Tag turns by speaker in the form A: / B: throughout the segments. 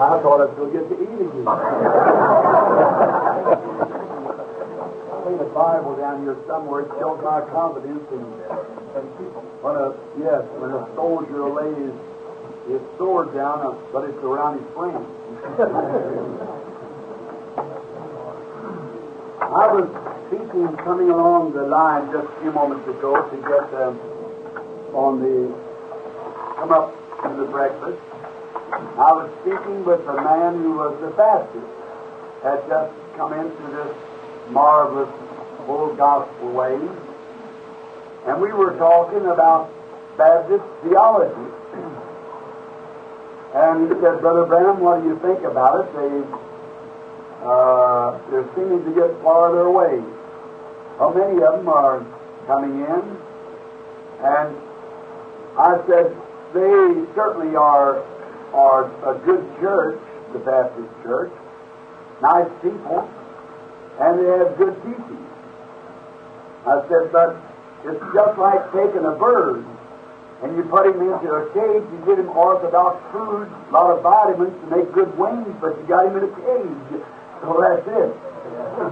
A: I thought I'd to get to eat again. I think the Bible down here somewhere it shows my confidence in when a yes, when a soldier lays his sword down, uh, but it's around his friend. I was speaking coming along the line just a few moments ago to get um, on the come up to the breakfast. I was speaking with a man who was a Baptist, had just come into this marvelous full gospel way, and we were talking about Baptist theology. And he said, Brother Branham, what do you think about it? They, uh, they're seeming to get farther away. How many of them are coming in? And I said, they certainly are are a good church, the Baptist church, nice people, and they have good teaching. I said, but it's just like taking a bird and you put him into a cage, you get him orthodox food, a lot of vitamins to make good wings, but you got him in a cage. So that's it.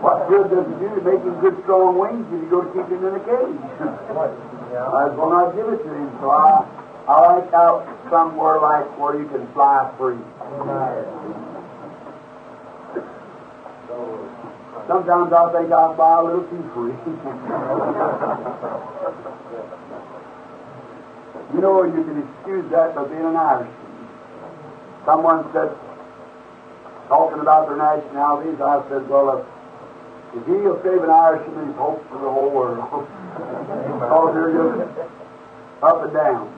A: What good does it do to make him good strong wings if you go to keep him in a cage? I will not give it to him. So I I like out somewhere like where you can fly free. Sometimes I think I fly a little too free. you know, you can excuse that by being an Irishman. Someone said, talking about their nationalities, I said, well, if, if he'll save an Irishman, he's hope for the whole world. because they're just up and down.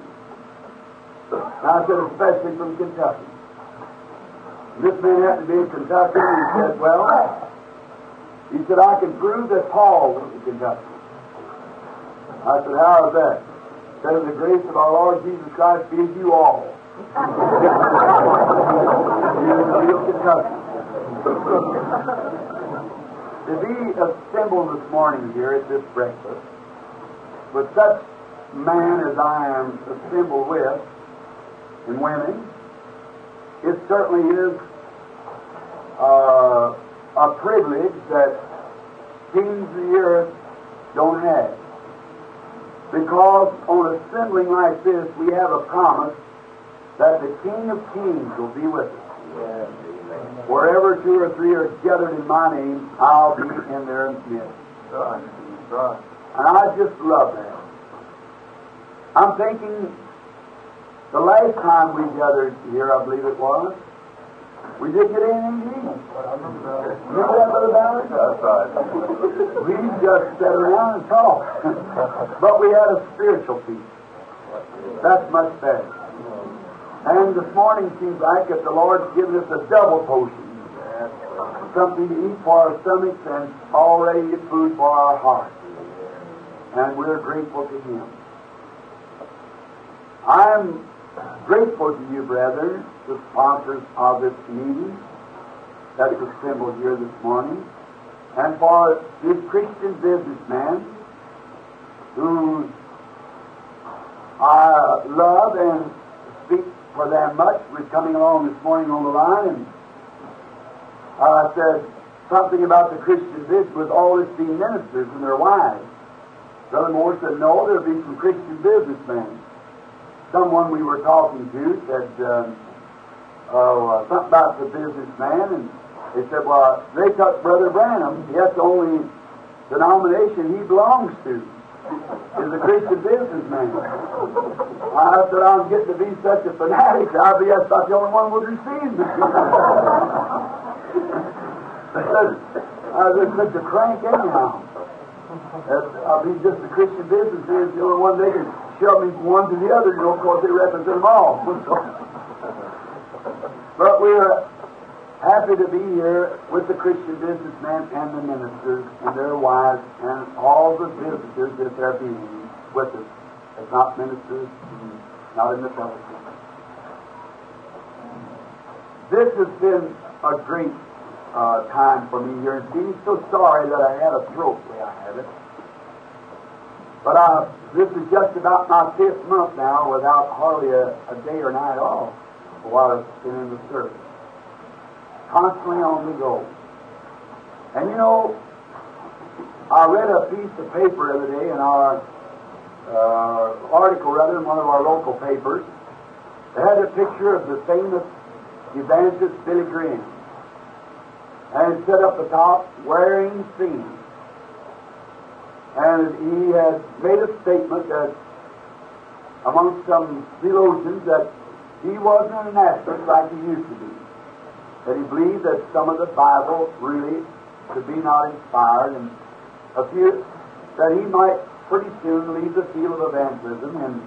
A: I said, especially from Kentucky. And This man happened to be in Kentucky, and he said, well, he said, I can prove that Paul went to Kentucky. I said, how is that? Said, the grace of our Lord Jesus Christ be with you all. real Kentucky. to be assembled this morning here at this breakfast with such man as I am assembled with, and women, it certainly is uh, a privilege that kings of the earth don't have. Because on assembling like this, we have a promise that the King of Kings will be with us. Yes, Wherever two or three are gathered in my name, I'll be in their midst. Right. Right. And I just love that. I'm thinking the last time we gathered here, I believe it was, we didn't get anything to eat. Remember that, Brother Ballard? That's right. we just sat around and talked. but we had a spiritual peace. That's much better. And this morning seems like that the Lord's given us a double potion. Something to eat for our stomachs and already food for our hearts. And we're grateful to Him. I'm grateful to you, brethren, the sponsors of this meeting that's assembled here this morning, and for this Christian businessman who I love and speak for them much. We're coming along this morning on the line, and I said something about the Christian business with all its being ministers and their wives. Brother Moore said, no, there'll be some Christian businessmen someone we were talking to said um, uh, something about the businessman, and they said, well, they took Brother Branham. That's the only denomination he belongs to is a Christian businessman. I said, I'm getting to be such a fanatic, I'll be that's not the only one would receive me. I was such a crank anyhow. I'll be just a Christian businessman, the only one they can shove me from one to the other, you know, of course they represent them all. but we're happy to be here with the Christian businessmen and the ministers and their wives and all the visitors that they're being with us. As not ministers, not in the fellowship. This has been a great uh, time for me here, being so sorry that I had a throat the way I have it. But uh, this is just about my fifth month now without hardly a, a day or night off. while I've been in the service. Constantly on the go. And you know, I read a piece of paper the other day in our uh, article, rather, in one of our local papers. It had a picture of the famous evangelist Billy Graham. And it said up the top, wearing seen. And he had made a statement that amongst some theologians that he wasn't an atheist like he used to be. That he believed that some of the Bible really could be not inspired and a few that he might pretty soon leave the field of evangelism and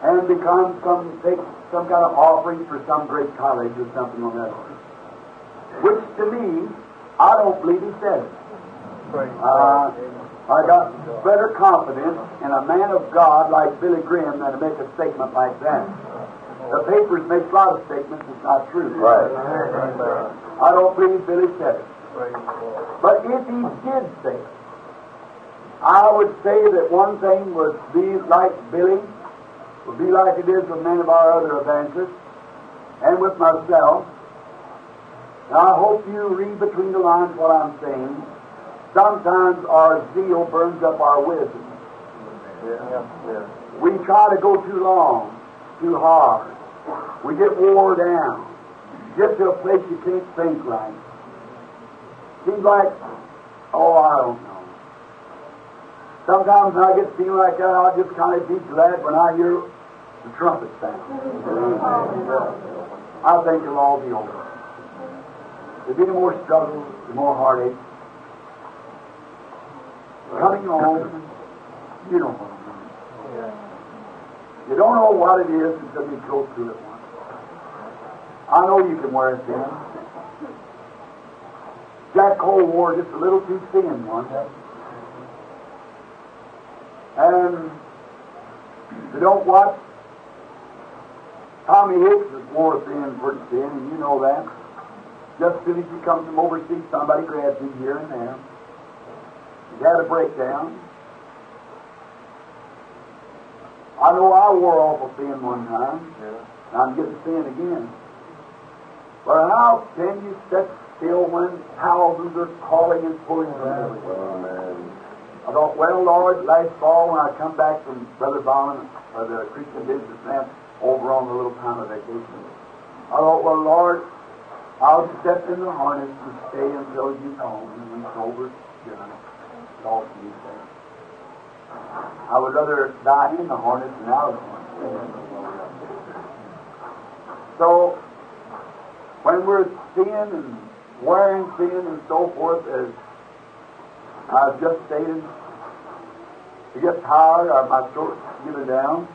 A: and become some take some kind of offering for some great college or something on that order. Which to me, I don't believe he said it. Uh, I got better confidence in a man of God like Billy Graham than to make a statement like that. The papers make a lot of statements that's not true.
B: Right.
A: I don't believe Billy said it. But if he did say it, I would say that one thing would be like Billy, would be like it is with many of our other evangelists, and with myself. Now, I hope you read between the lines what I'm saying. Sometimes our zeal burns up our wisdom.
B: Yeah.
A: We try to go too long, too hard. We get wore down. Get to a place you can't think right. Seems like, oh, I don't know. Sometimes when I get feeling like that, I'll just kind of be glad when I hear the trumpet sound. I think it'll all be over. There'll be no more struggles, no more heartache. Coming home, you know what I mean. You don't know what it is until you go through it once. I know you can wear it thin. Jack Cole wore just a little too thin once. And you don't watch, Tommy Hicks is more thin, pretty thin, and you know that. Just as soon as he comes from overseas, somebody grabs him here and there. He's had a breakdown. I know I wore awful thin one time.
B: Yeah.
A: and I'm getting thin again. But how can you sit still when thousands are calling and pulling from everywhere?
B: Well.
A: I thought, well, Lord, last fall when I come back from Brother Bauman, or uh, the Christian businessman, over on the little time of vacation, I thought, well, Lord, I'll step in the harness and stay until you come and reach over to I would rather die in the harness than out of the. So, when we're thin and wearing thin and so forth, as I've just stated, you get tired, or my throat's given down.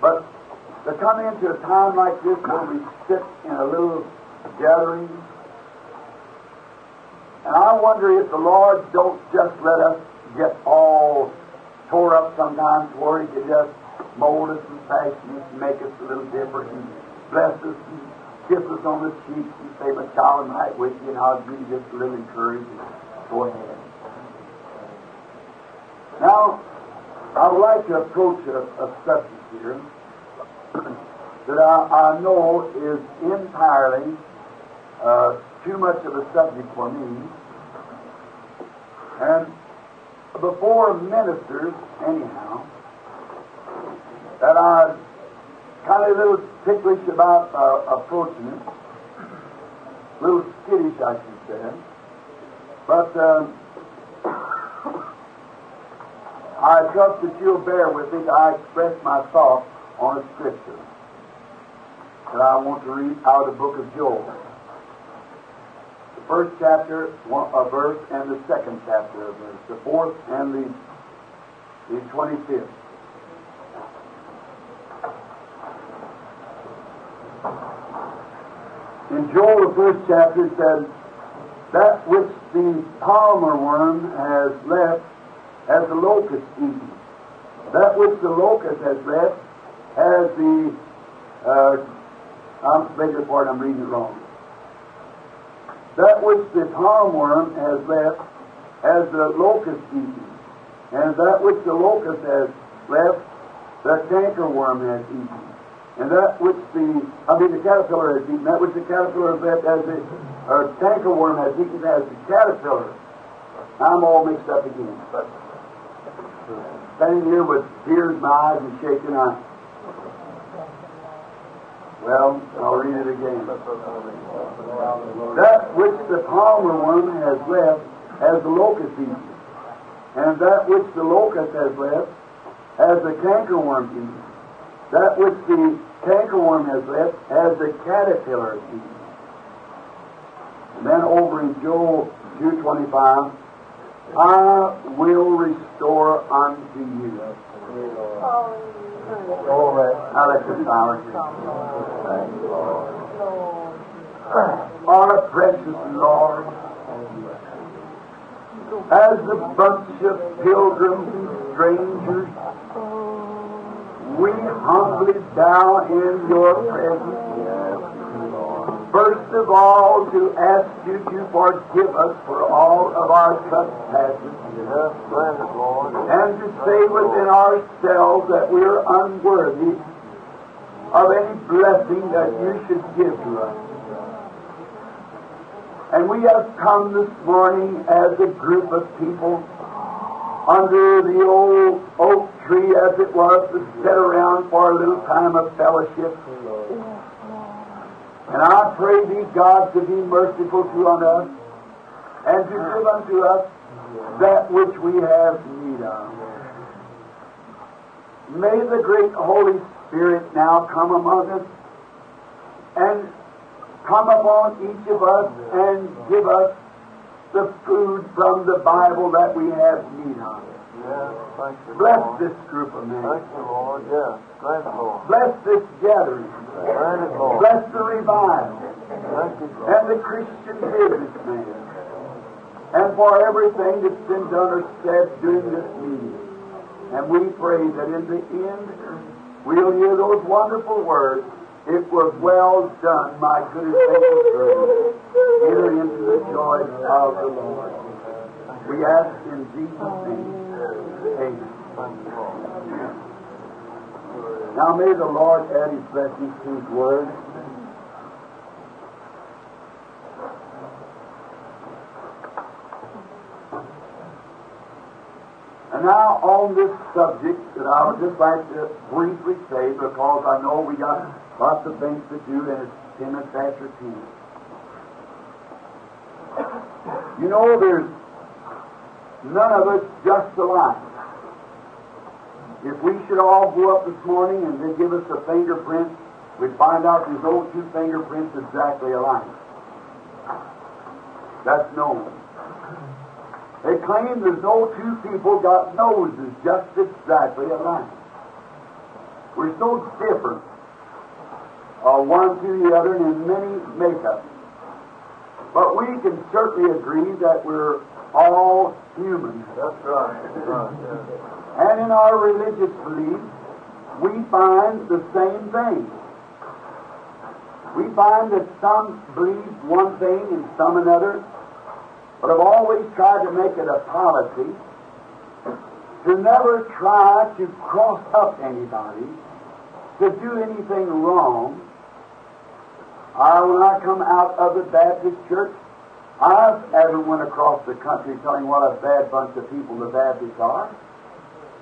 A: But to come into a time like this where we sit in a little gathering, and I wonder if the Lord don't just let us get all tore up sometimes where He can just mold us and fashion us and make us a little different and bless us and kiss us on the cheeks and say, My child, I'm right with you, and I'll give you just a little encouragement. Go ahead. Now, I would like to approach a, a subject here that I, I know is entirely uh, too much of a subject for me. And before ministers, anyhow, that I kind of a little ticklish about uh, approaching it, a little skittish, I should say. But uh, I trust that you'll bear with me. I express my thoughts on a scripture that I want to read out of the book of Joel. First chapter, one, a verse, and the second chapter, a verse. The fourth and the the twenty-fifth. In Joel, the first chapter, says, That which the palmer worm has left has the locust eaten. That which the locust has left has the, uh, I'm beg your pardon, I'm reading it wrong. That which the palm worm has left has the locust eaten. And that which the locust has left, the canker worm has eaten. And that which the, I mean, the caterpillar has eaten, that which the caterpillar has left as the, or cankerworm has eaten as the caterpillar. I'm all mixed up again. But uh, standing here with tears in my eyes and shaking, I, well, I'll read it again. That which the palmer worm has left has the locust eaten, and that which the locust has left has the cankerworm eaten. That which the cankerworm has left has the caterpillar eaten. And then over in Joel 2.25, I will restore unto you.
B: All right.
A: Now let the silence. Our precious Lord, as a bunch of pilgrims and strangers, we humbly bow in your presence. First of all, to ask you to forgive us for all of our trespasses. And to say within ourselves that we're unworthy of any blessing that you should give to us. And we have come this morning as a group of people under the old oak tree as it was to sit around for a little time of fellowship. And I pray thee, God, to be merciful to us and to give unto us that which we have need of. May the great Holy Spirit now come among us and come upon each of us and give us the food from the Bible that we have need of.
B: Yes, thank you,
A: Bless
B: Lord.
A: this group of men.
B: Thank you, Lord. Yes, bless it, Lord.
A: Bless this gathering.
B: Bless it, Lord.
A: Bless the revival
B: Thank you, Lord.
A: and the Christian businessman. And for everything that's been done or said during this meeting. And we pray that in the end we'll hear those wonderful words, it was well done, my good and faithful servant. Enter into the joy of the Lord. We ask in Jesus' name. Now may the Lord add his blessings to his word. And now on this subject that I would just like to briefly say because I know we got lots of things to do and it's ten minutes after ten. You know there's none of us just alike. If we should all go up this morning and they give us a fingerprint, we'd find out there's no two fingerprints exactly alike. That's known. They claim there's no two people got noses just exactly alike. We're so different, uh, one to the other, and in many makeups. But we can certainly agree that we're all human.
B: That's right.
A: And in our religious beliefs, we find the same thing. We find that some believe one thing and some another, but I've always tried to make it a policy to never try to cross up anybody, to do anything wrong. I, when I come out of the Baptist church, I haven't went across the country telling what a bad bunch of people the Baptists are.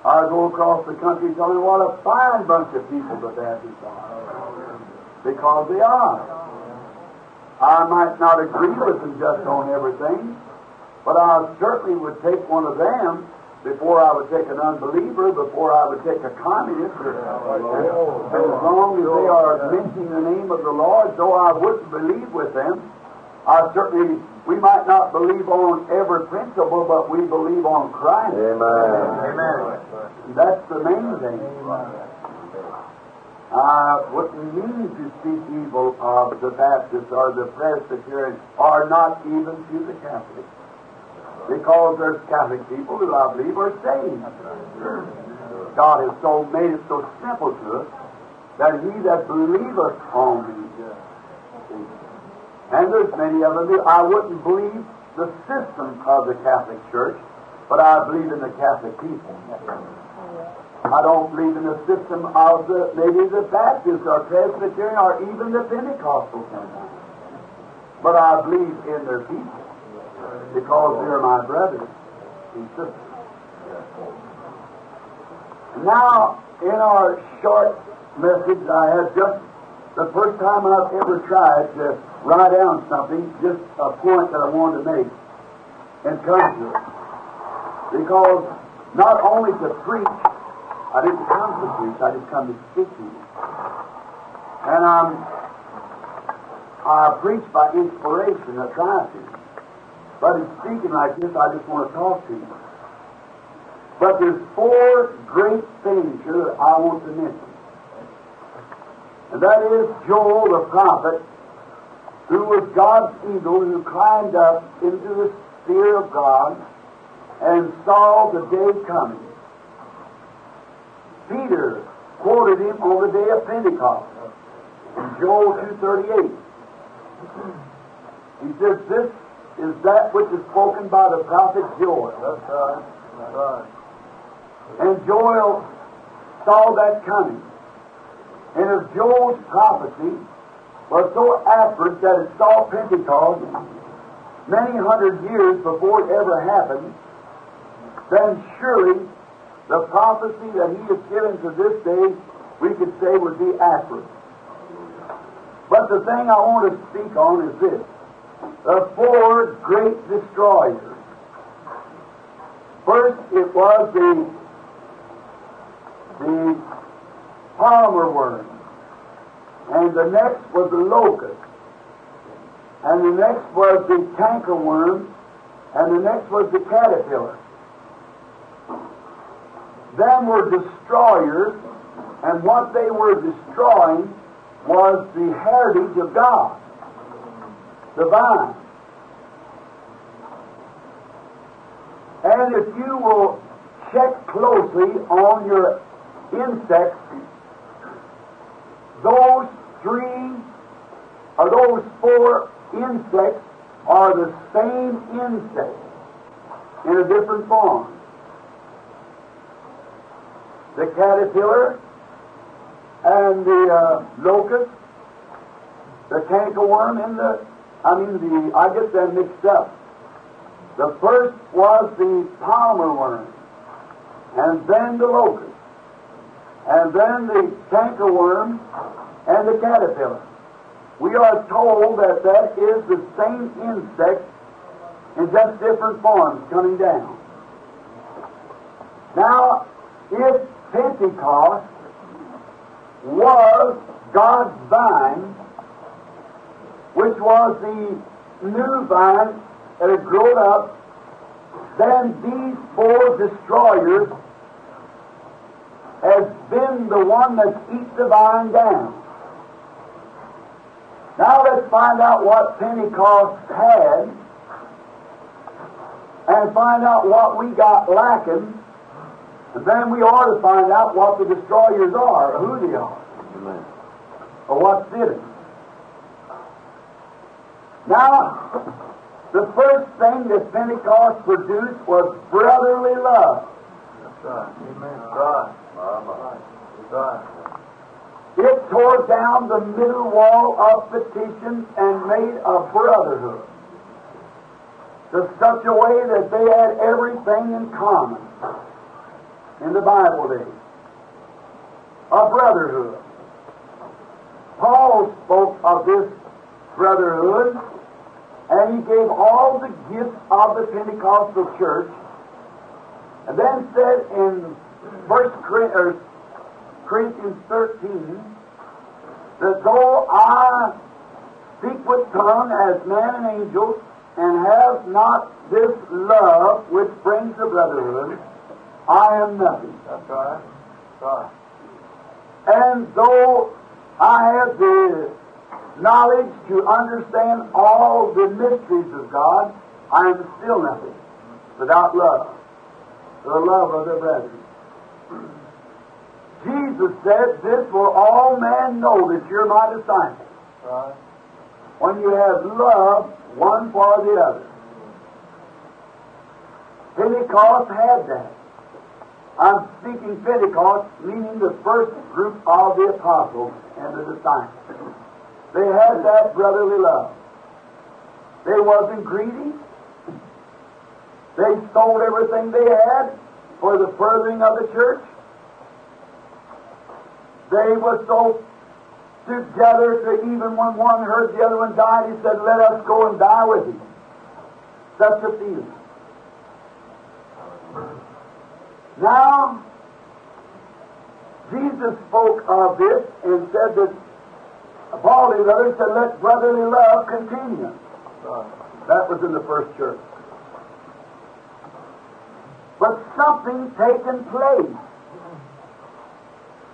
A: I go across the country telling what a fine bunch of people the Baptists are. Because they are. I might not agree with them just on everything, but I certainly would take one of them before I would take an unbeliever, before I would take a communist, or, as long as they are mentioning the name of the Lord, though I wouldn't believe with them, I certainly, we might not believe on every principle, but we believe on Christ.
B: Amen.
A: Amen. That's the main thing. I wouldn't mean to speak evil of the Baptists or the Presbyterians or not even to the Catholics. Because there's Catholic people who I believe are saved. God has so made it so simple to us that he that believeth on me. And there's many of them. I wouldn't believe the system of the Catholic Church, but I believe in the Catholic people. I don't believe in the system of the maybe the Baptist or Presbyterian or even the Pentecostal sometimes. But I believe in their people because they're my brothers and sisters. Now, in our short message, I have just the first time I've ever tried to write down something, just a point that I wanted to make, and come to it. Because not only to preach, I didn't come to preach, I just come to speak to you. And I'm, I preach by inspiration, I try to. But in speaking like this, I just want to talk to you. But there's four great things here that I want to mention. And that is Joel the prophet, who was God's eagle, who climbed up into the sphere of God and saw the day coming. Peter quoted him on the day of Pentecost in Joel 2.38. He says, This is that which is spoken by the prophet Joel.
B: That's right. That's right.
A: And Joel saw that coming. And if Joel's prophecy was so accurate that it saw Pentecost many hundred years before it ever happened, then surely the prophecy that he has given to this day, we could say would be accurate. But the thing I want to speak on is this the four great destroyers. First, it was the the palmer worm, and the next was the locust, and the next was the canker worm, and the next was the caterpillar. Them were destroyers, and what they were destroying was the heritage of God, the vine. And if you will check closely on your insects, those three or those four insects are the same insect in a different form. The caterpillar and the uh, locust, the cankerworm, and the, I mean, the, I get them mixed up. The first was the palmer worm, and then the locust, and then the cankerworm and the caterpillar. We are told that that is the same insect in just different forms coming down. Now, if Pentecost was God's vine, which was the new vine that had grown up, then these four destroyers has been the one that eats the vine down. Now let's find out what Pentecost had and find out what we got lacking, and then we ought to find out what the destroyers are, or who they are,
B: Amen.
A: or what did it. Now, the first thing that Pentecost produced was brotherly love.
B: That's right. Amen. That's right. That's right.
A: It tore down the middle wall of petition and made a brotherhood to such a way that they had everything in common in the Bible days. A brotherhood. Paul spoke of this brotherhood, and he gave all the gifts of the Pentecostal church, and then said in First Corinthians 13 that though I speak with tongue as man and angel, and have not this love which brings the brotherhood, I am nothing.
B: That's right. That's right.
A: And though I have the knowledge to understand all the mysteries of God, I am still nothing without love, the love of the brethren. Jesus said, This will all men know that you're my disciples,
B: Right.
A: when you have love one for the other. Pentecost had that. I'm speaking Pentecost, meaning the first group of the apostles and the disciples. They had that brotherly love. They wasn't greedy. They sold everything they had for the furthering of the church. They were so together that even when one heard the other one died, he said, Let us go and die with him. Such a feeling. Now, Jesus spoke of this and said that Paul and others said, Let brotherly love continue. That was in the first church. But something taken place.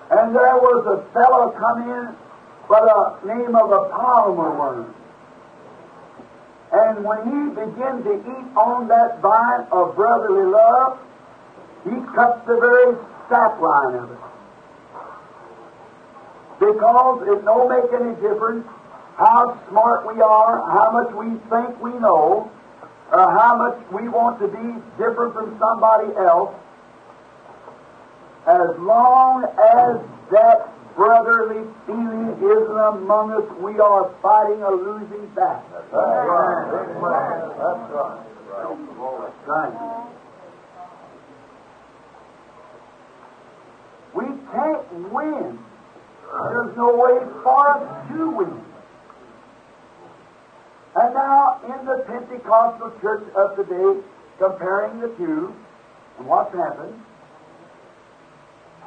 A: And there was a fellow come in by the name of a palmer worm. And when he began to eat on that vine of brotherly love, he cut the very sapline of it. Because it don't make any difference how smart we are, how much we think we know, or how much we want to be different from somebody else, as long as that brotherly feeling isn't among us, we are fighting a losing battle.
B: That's right. That's right.
A: That's right. We can't win. There's no way for us to win. And now, in the Pentecostal church of today, comparing the two, and what's happened.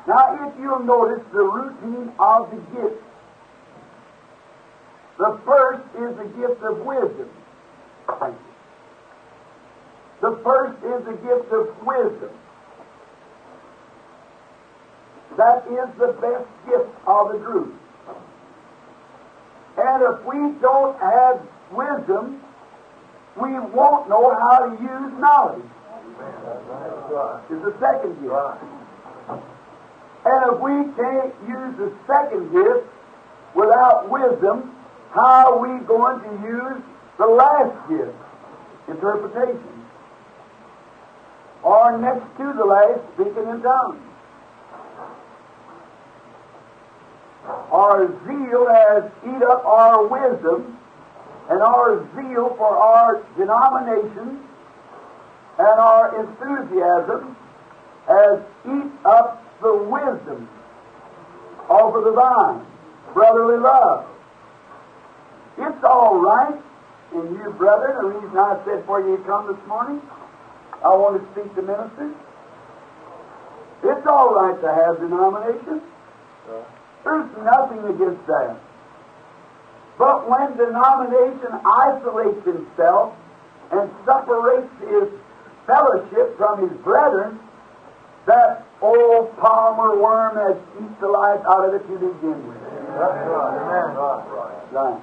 A: Now, if you'll notice the routine of the gifts, the first is the gift of wisdom. The first is the gift of wisdom. That is the best gift of the group. And if we don't have wisdom, we won't know how to use knowledge. Is the second gift. And if we can't use the second gift without wisdom, how are we going to use the last gift? Interpretation. Or next to the last, speaking in tongues. Our zeal has eat up our wisdom, and our zeal for our denomination and our enthusiasm has eat up the wisdom over the vine, brotherly love. It's all right and you, brethren. The reason I said for you to come this morning, I want to speak to ministers. It's all right to have denominations. There's nothing against that. But when denomination isolates himself and separates his fellowship from his brethren, that old palmer worm has eaten the life out of it to begin with.
B: That's right.
A: Right.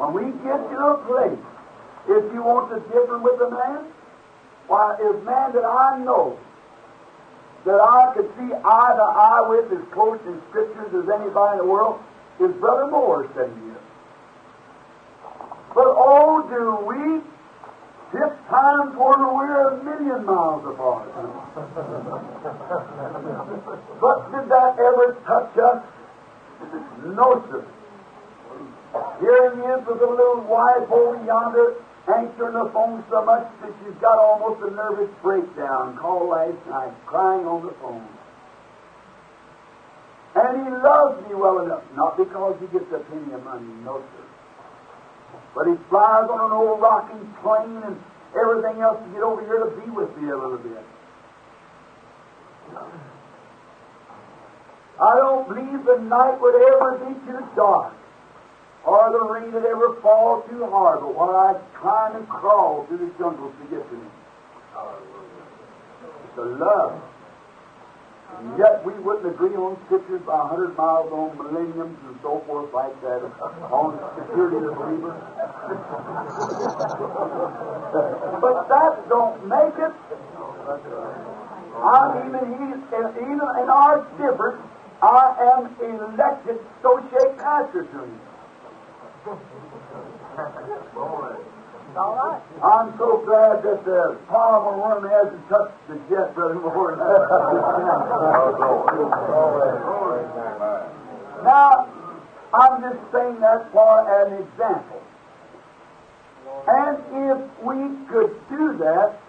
A: When we get to a place, if you want to differ with a man, why, if man that I know, that I could see eye to eye with as close in scriptures as anybody in the world, is Brother Moore sitting here. But oh, do we This times where we're a million miles apart. but did that ever touch us? No, sir. Here he is with a little wife over yonder, answering the phone so much that she's got almost a nervous breakdown. Called last night, crying on the phone. And he loves me well enough, not because he gets a penny of money, no, sir. But he flies on an old rocking plane and everything else to get over here to be with me a little bit. I don't believe the night would ever be too dark or the rain would ever fall too hard, but while I climb and crawl through the jungles to get to me. It's the love. And yet we wouldn't agree on scriptures by a hundred miles on millenniums and so forth like that, on security of the believer. but that don't make it. I'm even, even in our difference, I am elected associate pastor to you.
C: All right.
A: I'm so glad that the palm palmer worm hasn't touched the jet, Brother Moore. now, I'm just saying that for an example. And if we could do that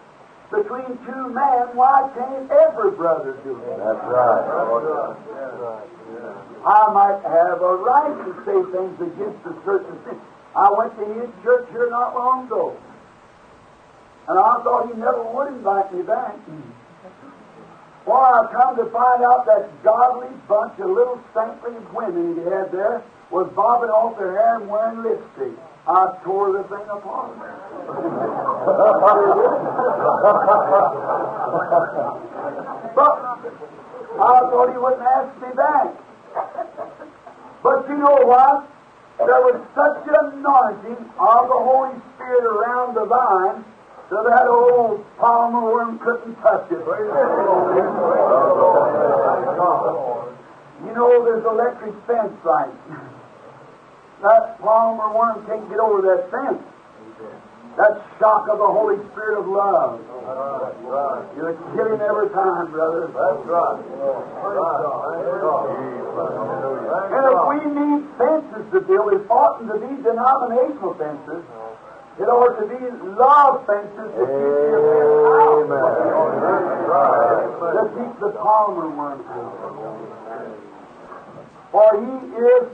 A: between two men, why can't every brother do it?
B: That's right.
A: I might have a right to say things against a certain thing. I went to his church here not long ago. And I thought he never would invite me back. Well, I've come to find out that godly bunch of little saintly women he had there was bobbing off their hair and wearing lipstick. I tore the thing apart. but I thought he wouldn't ask me back. But you know what? There was such an anointing of the Holy Spirit around the vine that that old palmer worm couldn't touch it. You know, there's electric fence right. That palmer worm can't get over that fence. That shock of the Holy Spirit of love. You're killing every time, brother.
B: That's right.
A: And if we need fences to build, it oughtn't to be denominational fences. It ought to be love fences to keep the
B: Amen.
A: To keep the worm out. For he is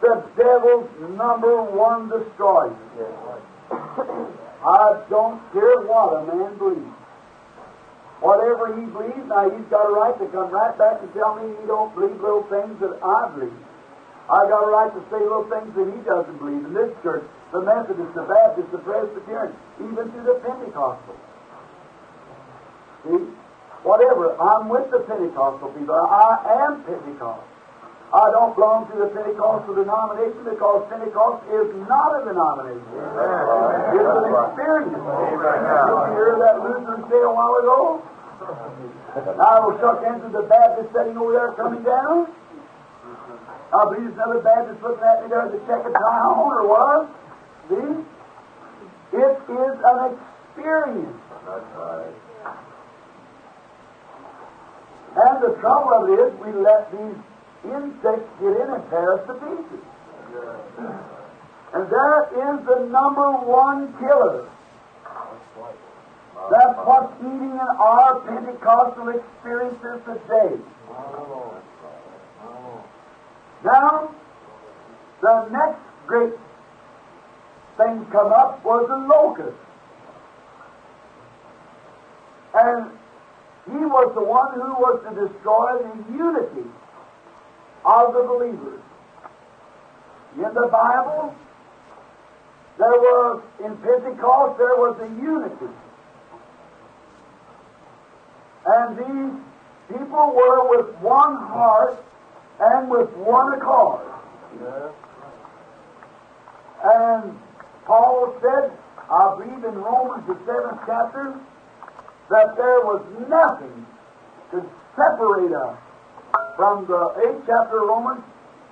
A: the devil's number one destroyer. I don't care what a man believes. Whatever he believes, now he's got a right to come right back and tell me he don't believe little things that I believe. I got a right to say little things that he doesn't believe in this church, the Methodist, the Baptist, the Presbyterian, even to the Pentecostal. See? Whatever. I'm with the Pentecostal people. I am Pentecostal. I don't belong to the Pentecostal denomination because Pentecost is not a denomination. It's an experience. Did you hear that Lutheran say a while ago? I will hands with the Baptist sitting over there coming down. I believe there's another Baptist looking at me there to check a tie on or what. See? It is an experience.
B: That's right.
A: And the trouble of it is we let these insects get in and tear us to pieces. And there is the number one killer. That's what's eating in our Pentecostal experiences today. Now, the next great thing come up was the locust. And he was the one who was to destroy the unity of the believers. In the Bible, there was, in Pentecost, there was a unity. And these people were with one heart and with one accord. And Paul said, I believe in Romans, the seventh chapter, that there was nothing to separate us from the eighth chapter of Romans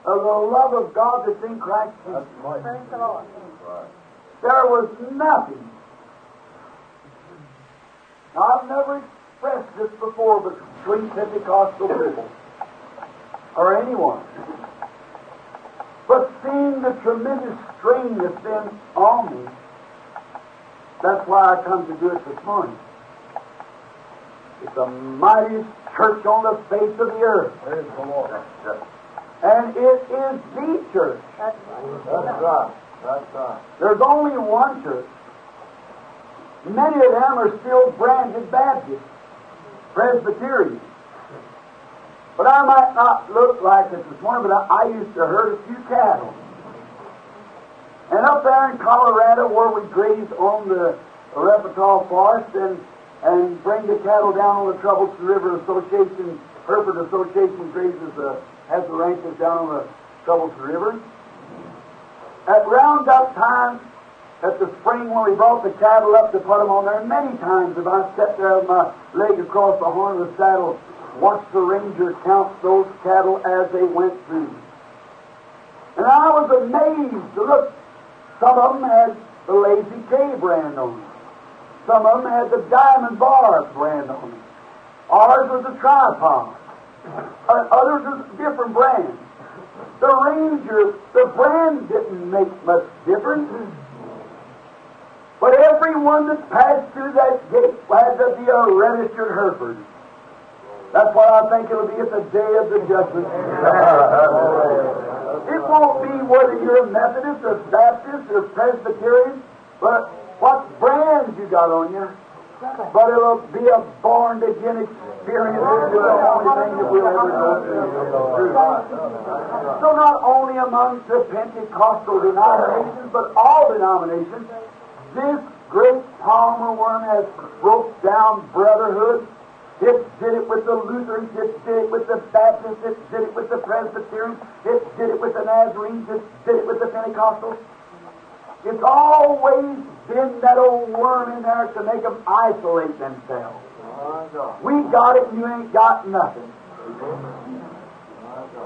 A: of the love of God that's in Christ Jesus.
C: Praise the Lord.
A: There was nothing. I've never expressed this before between Pentecostal people or anyone. But seeing the tremendous strain that's been on me, that's why I come to do it this morning. It's the mightiest church on the face of the earth.
B: Praise the Lord.
A: And it is the church.
C: That's
B: That's right. That's right.
A: There's only one church. Many of them are still branded Baptist, Presbyterian. But I might not look like it this morning, but I, I used to herd a few cattle. And up there in Colorado, where we grazed on the Arapaho Forest and, and bring the cattle down on the Troublesome River Association, Hereford Association grazes the, has the ranches down on the Troublesome River. At roundup time, at the spring when we brought the cattle up to put them on there, many times have I sat there with uh, my leg across the horn of the saddle, watched the ranger count those cattle as they went through. And I was amazed to look. Some of them had the Lazy K brand on them. Some of them had the Diamond Bar brand on them. Ours was a tripod. Uh, others was different brands. The Ranger, the brand didn't make much difference. But everyone that passed through that gate had to be a registered Hereford. That's what I think it'll be at the day of the judgment. it won't be whether you're a Methodist or Baptist or Presbyterian, but what brand you got on you. But it'll be a born again experience. Thing that we'll ever go through. So not only amongst the Pentecostal denominations, but all denominations, this great palmer worm has broke down brotherhood. It did it with the Lutherans, it did it with the Baptists, it did it with the Presbyterians, it did it with the Nazarenes, it did it with the Pentecostals. It's always been that old worm in there to make them isolate themselves. We got it and you ain't got nothing.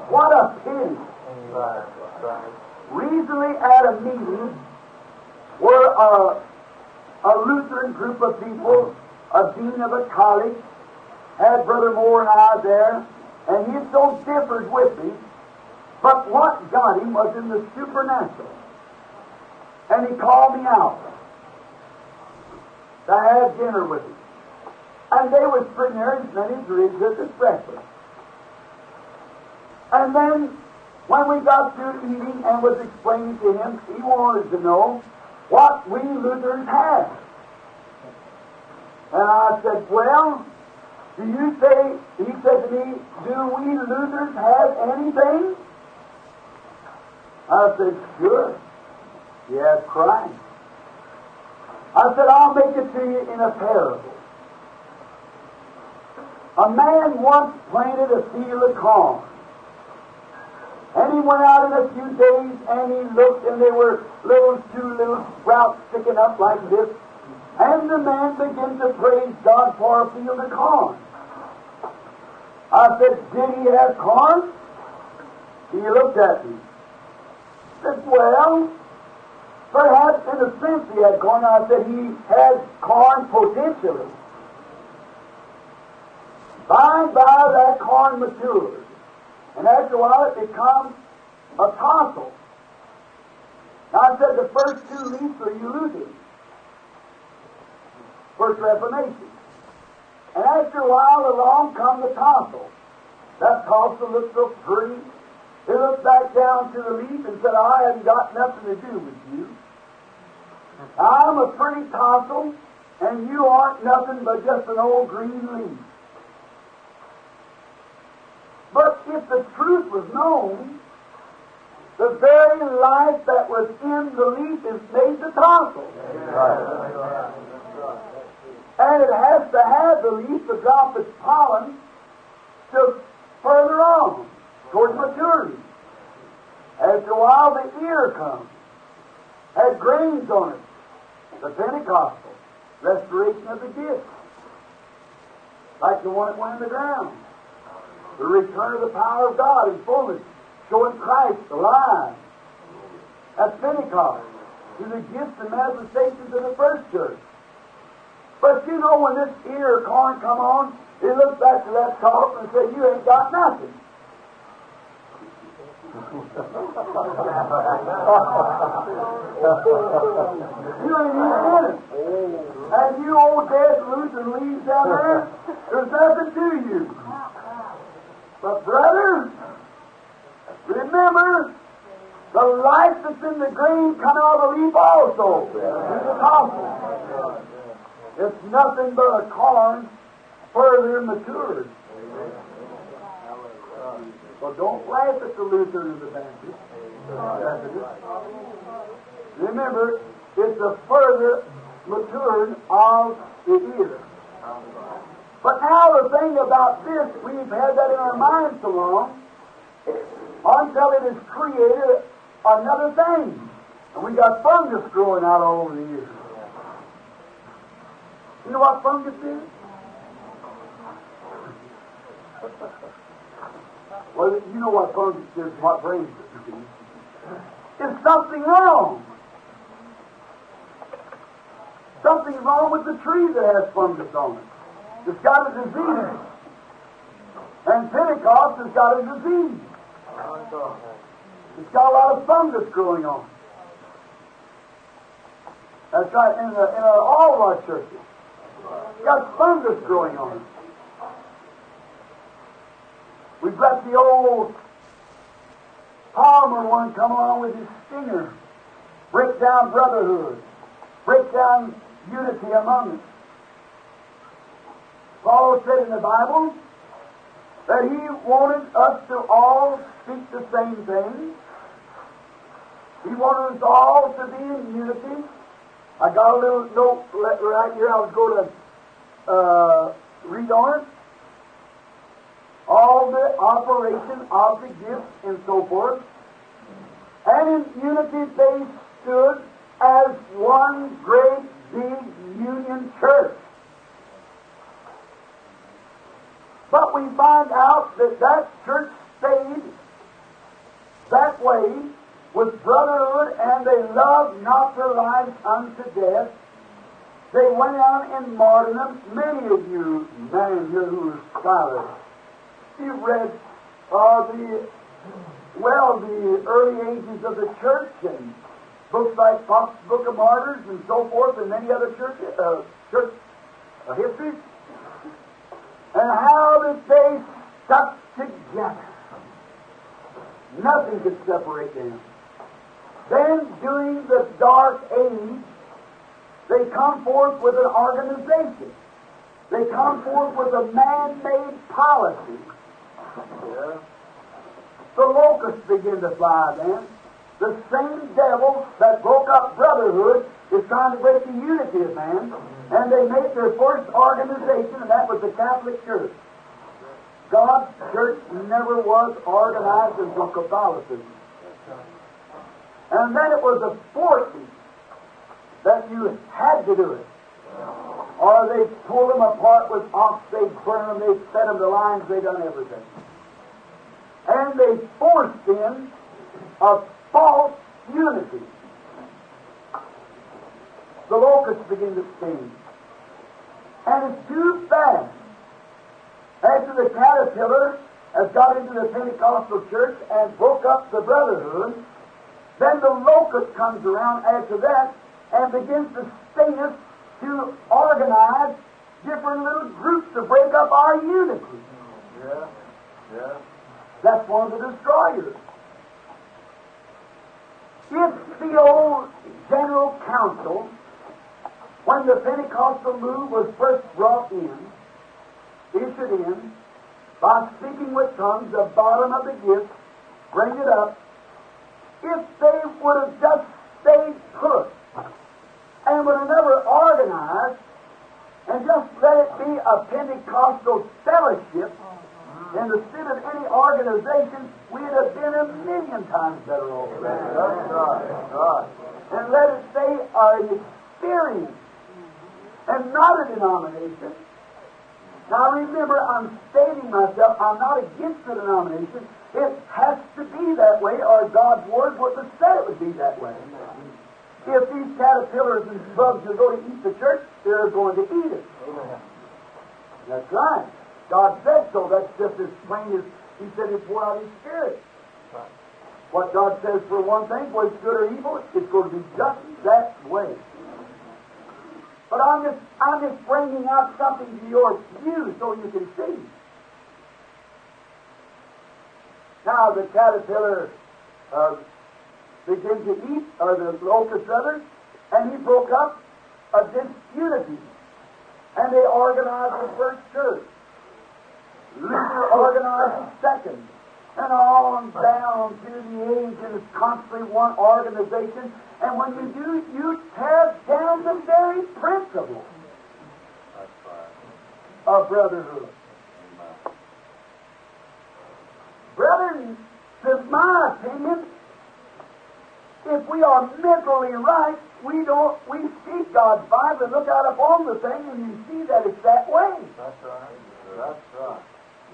A: What a pity. Recently at a meeting where a, a Lutheran group of people, a dean of a college, had Brother Moore and I there, and he so differed with me, but what got him was in the supernatural. And he called me out to have dinner with him. And they was sitting there and many drinks at this breakfast. And then when we got through eating and was explaining to him, he wanted to know what we Lutherans have. And I said, Well, do you say, he said to me, do we Lutherans have anything? I said, Sure. Has Christ. I said, I'll make it to you in a parable. A man once planted a field of corn. And he went out in a few days and he looked and there were little two little sprouts sticking up like this. And the man began to praise God for a field of corn. I said, Did he have corn? He looked at me. said, Well, perhaps in a sense he had corn. I said, He had corn potentially. By and by that corn matures. And after a while it becomes a tassel. Now I said the first two leaves are Luther's. First Reformation. And after a while along come the tassel. That tassel looked so pretty. He looked back down to the leaf and said, I haven't got nothing to do with you. I'm a pretty tassel, and you aren't nothing but just an old green leaf. But if the truth was known, the very life that was in the leaf is made the tassel. And it has to have the leaf to drop its pollen to further on towards maturity. After a while, the ear comes, had grains on it, the Pentecostal restoration of the gift, like the one that went in the ground the return of the power of God in fullness, showing Christ alive. At Pentecost, through the gifts and manifestations of the first church. But you know, when this ear corn come on, he looks back to that talk and says, You ain't got nothing. You ain't even in it. And you old dead losing leaves down there, there's nothing to you. But brothers, remember the life that's in the grain coming out of the leaf also. It's gospel. It's nothing but a corn further matured. So don't laugh at the Lutheran and the Baptist. Remember, it's a further maturing of the ear. But now the thing about this, we've had that in our minds so long, until it has created another thing. And we got fungus growing out all over the ears. You know what fungus is? well, you know what fungus is, what brains it is. It's something wrong. nothing wrong with the tree that has fungus on it. It's got a disease. And Pentecost has got a disease. It's got a lot of fungus growing on it. That's right, in, the, in our, all of our churches. It's got fungus growing on it. We've got the old Palmer worm come along with his stinger. Break down brotherhood. Break down unity among us. Paul said in the Bible that he wanted us to all speak the same thing. He wanted us all to be in unity. I got a little note right here. I was going to uh, read on it. All the operation of the gifts and so forth. And in unity they stood as one great big union church. But we find out that that church stayed that way with brotherhood and they loved not their lives unto death. They went out in martyrdom. Many of you men here who are scholars, you've read uh, the well the early ages of the church and books like Fox Book of Martyrs and so forth, and many other church uh, church uh, histories, and how did they stuck together. Nothing could separate them. Then, during the dark age, they come forth with an organization. They come forth with a man-made policy.
B: Yeah.
A: The locusts begin to fly then. The same devil that broke up brotherhood is trying to break the unity of man. And they made their first organization, and that was the Catholic Church. God's church never was organized until Catholicism. And then it was a forcing that you had to do it. Or they pulled them apart with ox, they burned them, they set them to lines, they done everything. And they forced in a false unity. The locusts begin to sting. And it's too fast. After the caterpillar has got into the Pentecostal church and broke up the brotherhood, then the locust comes around after that and begins to sting us to organize different little groups to break up our unity.
B: Yeah. Yeah.
A: That's one of the destroyers. If the old General Council, when the Pentecostal move was first brought in, issued in, by speaking with tongues, the bottom of the gift, bring it up, if they would have just stayed put and would have never organized and just let it be a Pentecostal fellowship instead of any organization, we'd have been a million times better off.
B: That's right. That's right.
A: And let it say an experience and not a denomination. Now remember, I'm stating myself, I'm not against the denomination. It has to be that way, or God's Word wouldn't have said it would be that way. If these caterpillars and bugs are going to eat the church, they're going to eat it. That's right. God said so. That's just as plain as He said He'd pour out His Spirit. What God says for one thing, whether it's good or evil, it's going to be just that way. But I'm just, I'm just bringing out something to your view so you can see. Now the caterpillar uh, began to eat, or the locust rather, and he broke up a disunity. And they organized the first church. Luther organized second. And on down through the age, and it's constantly one organization. And when you do, you tear down the very principle of brotherhood. Brethren, to my opinion, if we are mentally right, we don't we see God's Bible and look out upon the thing and you see that it's that way.
B: That's right. That's right.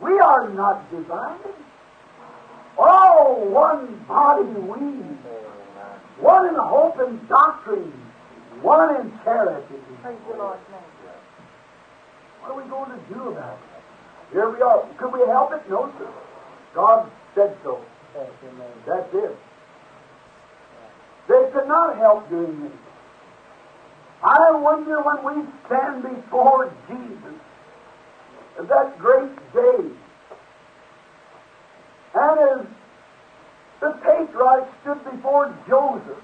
A: We are not divided. All one body we, one in hope and doctrine, one in charity.
C: Praise the Lord.
A: What are we going to do about it? Here we are. Could we help it? No, sir. God said so. That's it. They could not help doing this. I wonder when we stand before Jesus, that great day, and as the patriarchs stood before Joseph,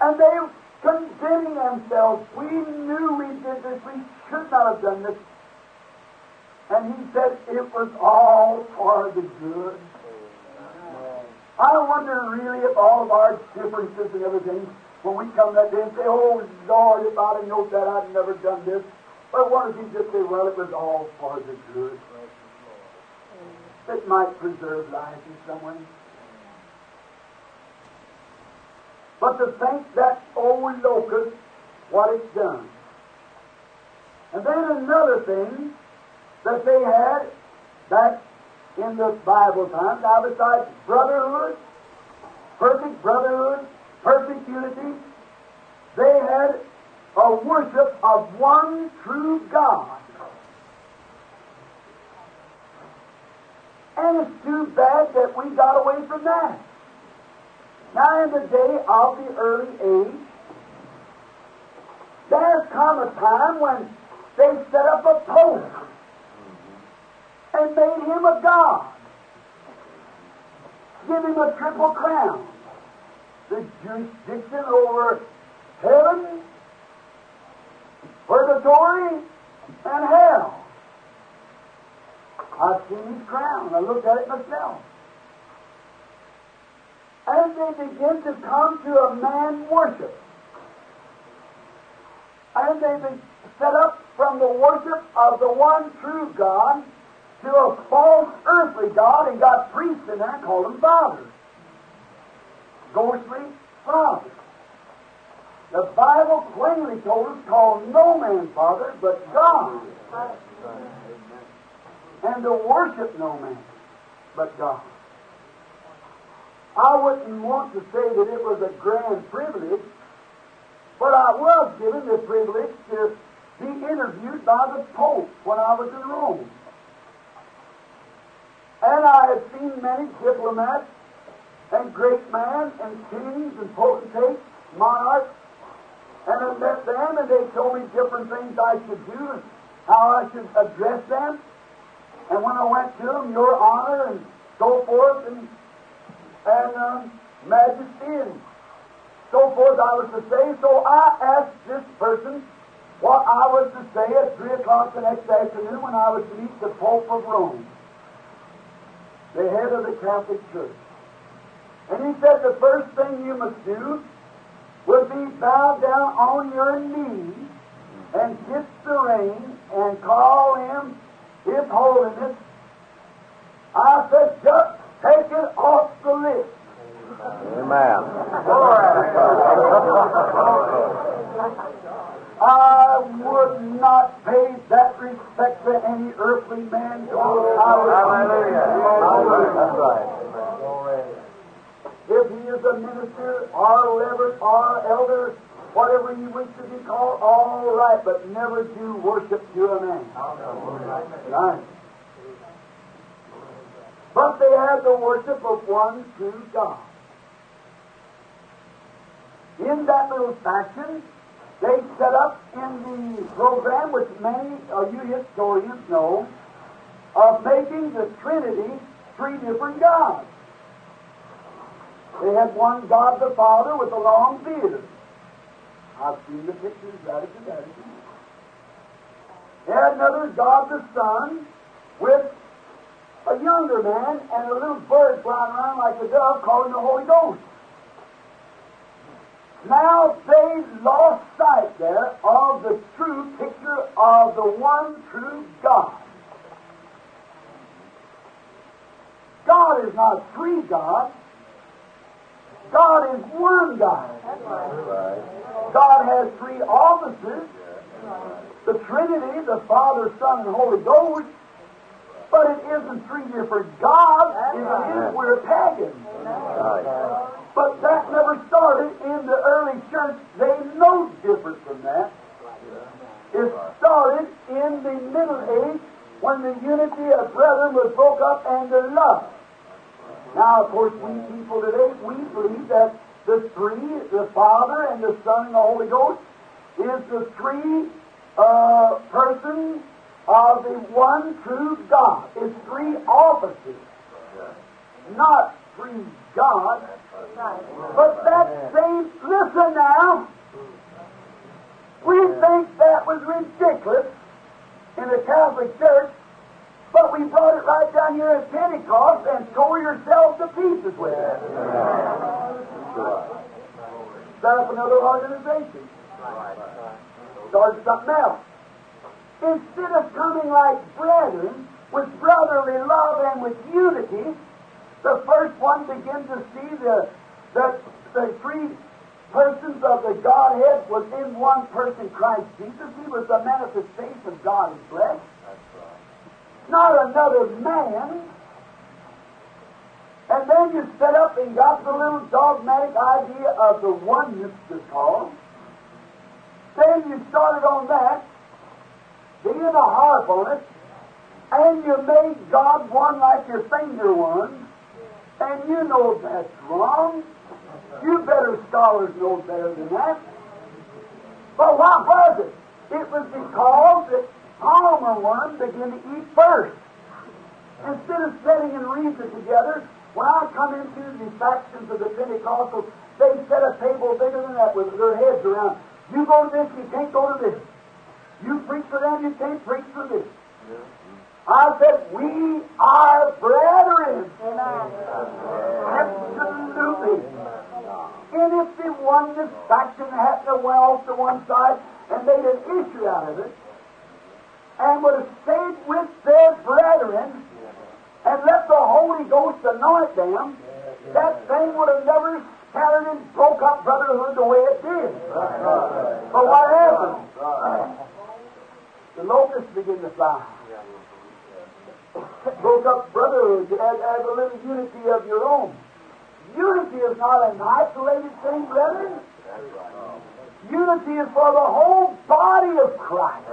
A: and they condemning themselves, we knew we did this, we should not have done this. And he said it was all for the good. I wonder really if all of our differences and everything, when we come that day and say, oh Lord, if I'd have known that, I'd never done this. But what if he just say, well, it was all for the good? It might preserve life in some way. But to think that old locust, what it's done. And then another thing that they had back in the Bible times, now besides brotherhood, perfect brotherhood, perfect unity, they had a worship of one true God. And it's too bad that we got away from that. Now, in the day of the early age, there's come a time when they set up a pope and made him a god. Give him a triple crown. The jurisdiction over heaven, purgatory, and hell. I've seen his crown. I looked at it myself. And they begin to come to a man worship. And they be set up from the worship of the one true God to a false earthly God and got priests in there and called them fathers. Ghostly fathers. The Bible plainly told us, call no man father but God. And to worship no man but God. I wouldn't want to say that it was a grand privilege, but I was given the privilege to be interviewed by the Pope when I was in Rome. And I had seen many diplomats and great men and kings and potentates, monarchs, and I met them and they told me different things I should do and how I should address them. And when I went to them, Your Honor and so forth and and um, Majesty and so forth, I was to say. So I asked this person what I was to say at 3 o'clock the next afternoon when I was to meet the Pope of Rome the head of the Catholic Church. And he said the first thing you must do would be bow down on your knees and kiss the ring and call him His Holiness. I said, just take it off the list.
B: Amen.
A: I would not pay that respect to any earthly man. I was
B: That's right.
A: If he is a minister or a reverend or an elder, whatever you wish to be called, all right, but never do worship to a man. Right. But they had the worship of one true God. In that little faction, they set up in the program, which many of you historians know, of making the Trinity three different gods. They had one God the Father with a long beard. I've seen the pictures, Vatican, Vatican. They had another God the Son with a younger man and a little bird flying around like a dove calling the Holy Ghost. Now they lost sight there of the true picture of the one true God. God is not three gods. God is one God. God has three offices. The Trinity, the Father, Son, and Holy Ghost. But it isn't three different gods. If it is, we're pagans. But that never started in the early church. They know different from that. It started in the Middle Age when the unity of brethren was broke up and the love. Now, of course, we people today, we believe that the three, the Father and the Son and the Holy Ghost, is the three uh, persons of the one true God. It's three offices, not three gods. But that same, listen now, we think that was ridiculous in the Catholic Church, but we brought it right down here at Pentecost and tore yourselves to pieces with it. Set up another organization. Start something else. Instead of coming like brethren, with brotherly love and with unity, the first one begins to see the, that the three persons of the Godhead was in one person, Christ Jesus. He was the manifestation of God in flesh. Not another man. And then you set up and got the little dogmatic idea of the oneness that's called. Then you started on that, being a harp on it, and you made God one like your finger one, and you know that's wrong. You better scholars know better than that. But what was it? It was because that Palmer worm begin to eat first. Instead of sitting and reason together, when I come into the factions of the Pentecostals, they set a table bigger than that with their heads around. You go to this, you can't go to this. You preach for them, you can't preach for this. I said, we are brethren. Absolutely. And if the oneness faction happened to well off to one side and made an issue out of it, and would have stayed with their brethren and let the Holy Ghost anoint them, that thing would have never scattered and broke up brotherhood the way it did. But what happened? The locusts begin to fly. Broke up brotherhood as, as a little unity of your own. Unity is not an isolated thing, brethren. Unity is for the whole body of Christ.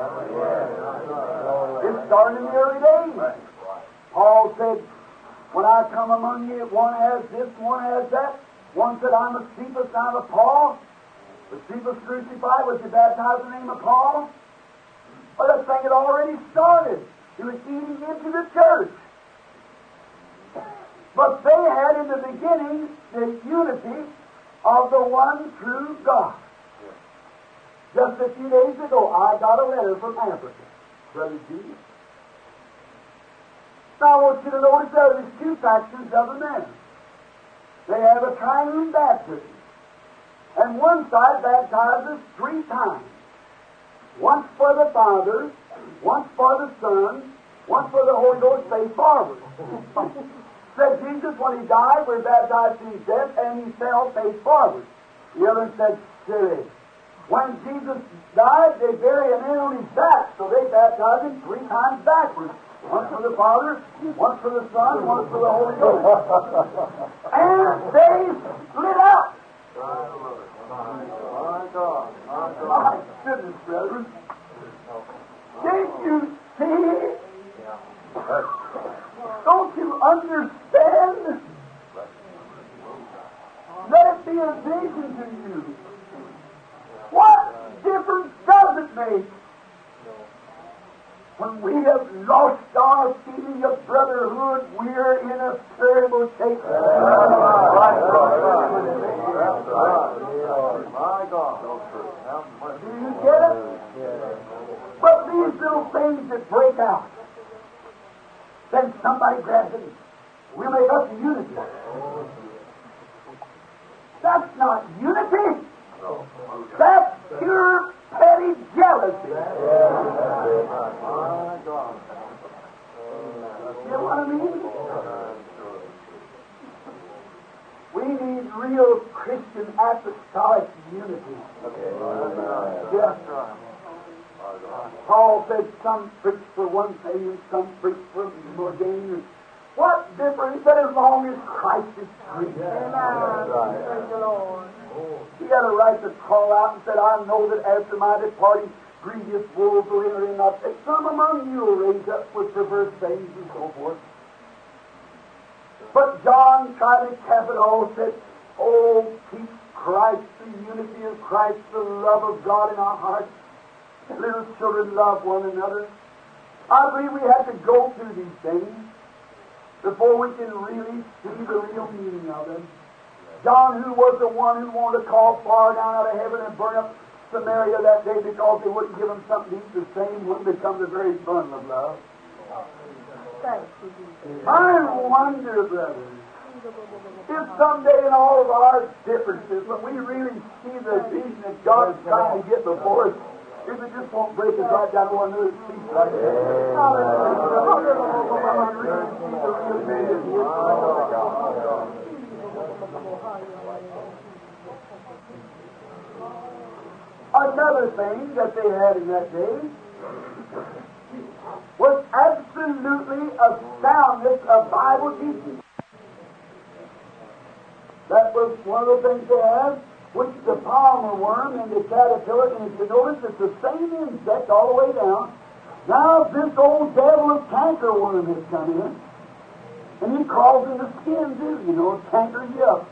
A: It started in the early days. Paul said, When I come among you, one has this, one has that. One said, I'm a Cephas, I'm a Paul. The Cephas crucified, was he baptized in the name of Paul? But that thing had already started. He was eating into the church. But they had in the beginning the unity of the one true God. Just a few days ago, I got a letter from Africa, Brother G. Now, I want you to notice there are two factions of the men. They have a triune baptism. And one side baptizes three times. Once for the Father, once for the Son, once for the Holy Ghost, face forward. said Jesus, when he died, was baptized to his death, and he fell face forward. The other said, silly. When Jesus died, they buried a man on his back, so they baptized him three times backwards. Once for the Father, once for the Son, once for the Holy Ghost. and they split up.
B: My God. My God.
A: My goodness, brethren. Can't you see? Don't you understand? Let it be a vision to you. Difference does it make when we have lost our feeling of brotherhood? We're in a terrible shape.
B: My God.
A: Do you get it? But these little things that break out, then somebody grabs it. We'll make a unity. That's not unity. That's pure petty jealousy. You know what I mean? We need real Christian apostolic unity. Yes. Paul said some preach for one thing and some preach for more gain. What difference? He said, as long as Christ is free.
B: Amen.
C: Praise the Lord.
A: He had a right to call out and said, I know that after my departing, grievous wolves will enter in. Not some among you will raise up with perverse things and so forth. But John tried to cap it all, said, Oh, keep Christ, the unity of Christ, the love of God in our hearts. Little children love one another. I believe we have to go through these things before we can really see the real meaning of them. John, who was the one who wanted to call fire down out of heaven and burn up Samaria that day because they wouldn't give him something to eat, the same wouldn't become the very bundle of love. I wonder, brothers, if someday in all of our differences, when we really see the vision that God is trying to get before us, if it just won't break us right down to one another's feet right there. Another thing that they had in that day was absolutely a soundness of Bible teaching. That was one of the things they had, which the palmer worm and the caterpillar, and if you notice, it's the same insect all the way down. Now this old devil of canker worm has come in, and he crawls in the skins, too you know, cankers you up.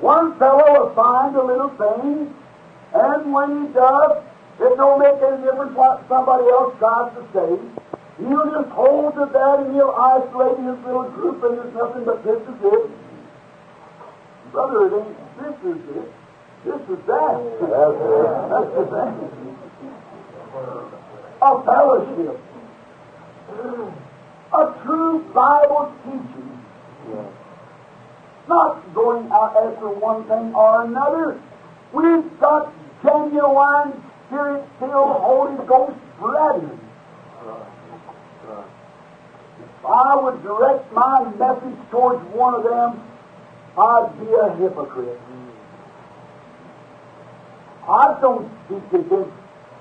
A: One fellow will find a little thing, and when he does, it don't make any difference what somebody else tries to say. He'll just hold to that and he'll isolate his little group and there's nothing but this is it. Brother, it ain't this is it. This is that. That's the thing. A fellowship. A true Bible teaching. Not going out after one thing or another. We've got genuine Spirit-filled Holy Ghost brethren. If I would direct my message towards one of them, I'd be a hypocrite. I don't speak against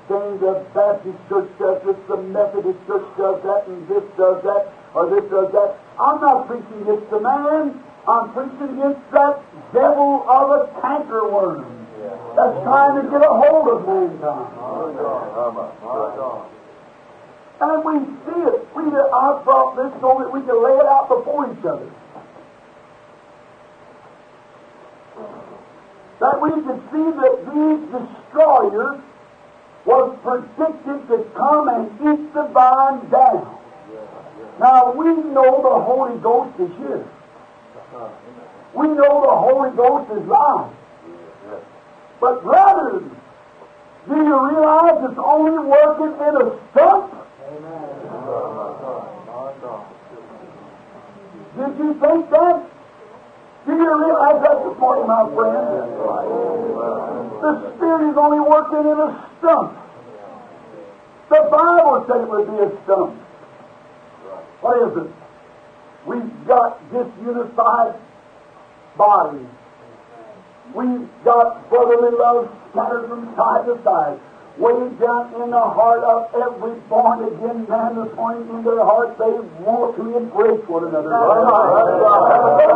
A: things the Baptist church does this, the Methodist church does that, and this does that, or this does that. I'm not preaching against the man. I'm preaching against that devil of a cankerworm that's trying to get a hold of mankind. And we see it. We, I brought this so that we can lay it out before each other. That we could see that these destroyers was predicted to come and eat the vine down. Now we know the Holy Ghost is here. We know the Holy Ghost is live. But brothers, do you realize it's only working in a stump? Did you think that? You realize that this morning, my friend? The Spirit is only working in a stump. The Bible said it would be a stump. What is it? We've got disunified bodies. We've got brotherly love scattered from side to side. Way down in the heart of every born again man this morning, in their heart, they want to embrace one another. That's right. They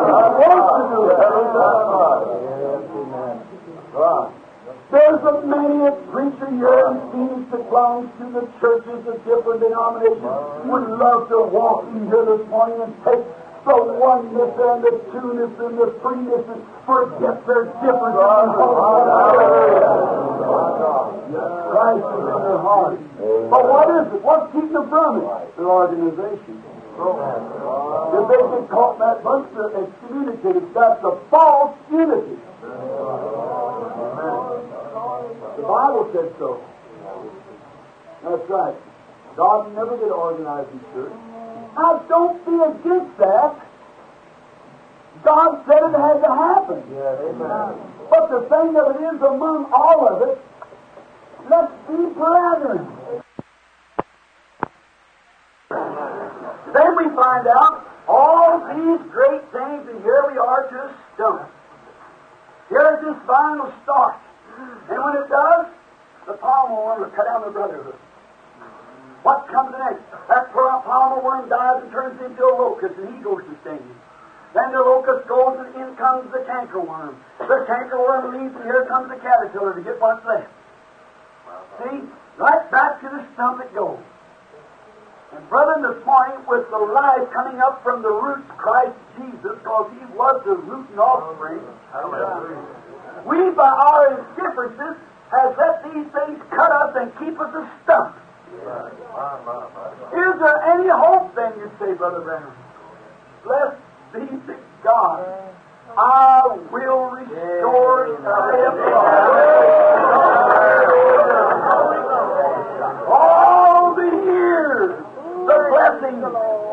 A: want to do that. There's a many a preacher here in Phoenix that belongs to the churches of different denominations would love to walk in here this morning and take the oneness and the two-ness and the threeness and forget their differences. Christ is in their heart. But what is it? What's keeping them from it? Their organization. If they get caught in that bunch, they're excommunicated. That's a false unity. The Bible said so. That's right. God never did organize His church. Now, don't be against that. God said it had to happen. But the thing of it is, among all of it, let's be brethren. Then we find out all these great things, and here we are to a stump. Here's this will start. And when it does, the palm will cut down the brotherhood. What comes next? That palmer worm dies and turns into a locust, and he goes to sting. Then the locust goes, and in comes the cankerworm. The cankerworm leaves, and here comes the caterpillar to get what's left. See? Right back to the stump it goes. And brethren, this morning, with the life coming up from the root Christ Jesus, because he was the root and offspring, we, by our indifferences, have let these things cut us and keep us a stump. Is there any hope then, you say, Brother Branham? Blessed be to God. I will restore all the the blessings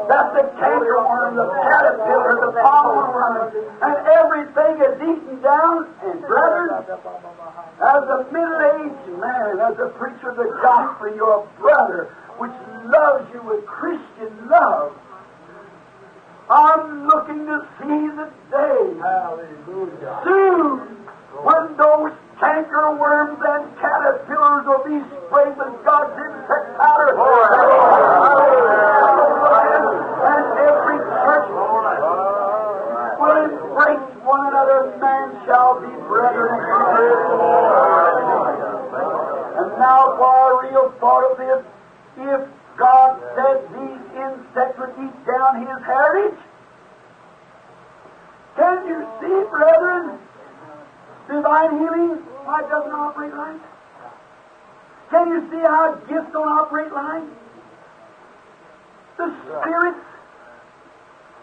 A: that the cankerworm, the caterpillar, the palmer worm, and everything is eaten down. And brethren, as a middle-aged man, as a preacher of the gospel, your brother, which loves you with Christian love, I'm looking to see the day.
B: Hallelujah.
A: Soon, when those canker worms and caterpillars will be sprayed with God's insect powder. And every church will embrace one another. Man shall be brethren. And now for a real thought of this. If God said these insects would eat down His heritage, can you see, brethren, divine healing, why it doesn't operate right? Can you see how gifts don't operate right? The spirits,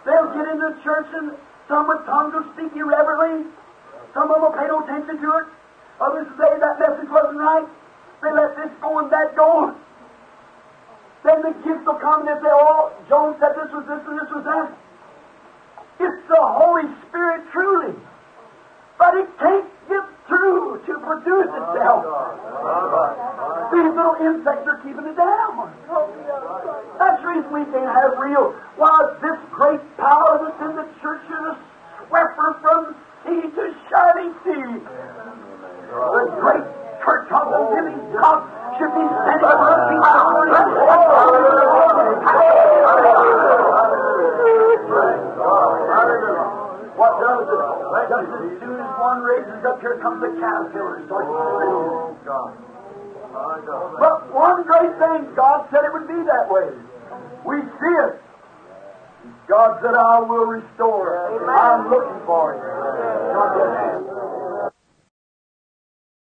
A: they'll get into the church and some with tongues will speak irreverently. Some of them will pay no attention to it. Others say that message wasn't right. They let this go and that go. Then the gifts will come and they say, oh, Jones said this was this and this was that. It's the Holy Spirit truly. But it can't get through to produce itself. These little insects are keeping it down. That's the reason we can't have real. Why, this great power that's in the church is a sweeper from sea to shining sea. The great church of the living God should be sending for a What does it? Just as soon as one raises up, here comes the caterpillar
B: Oh, God.
A: But one great thing, God said it would be that way. We see it. God said, I will restore. I'm looking for it.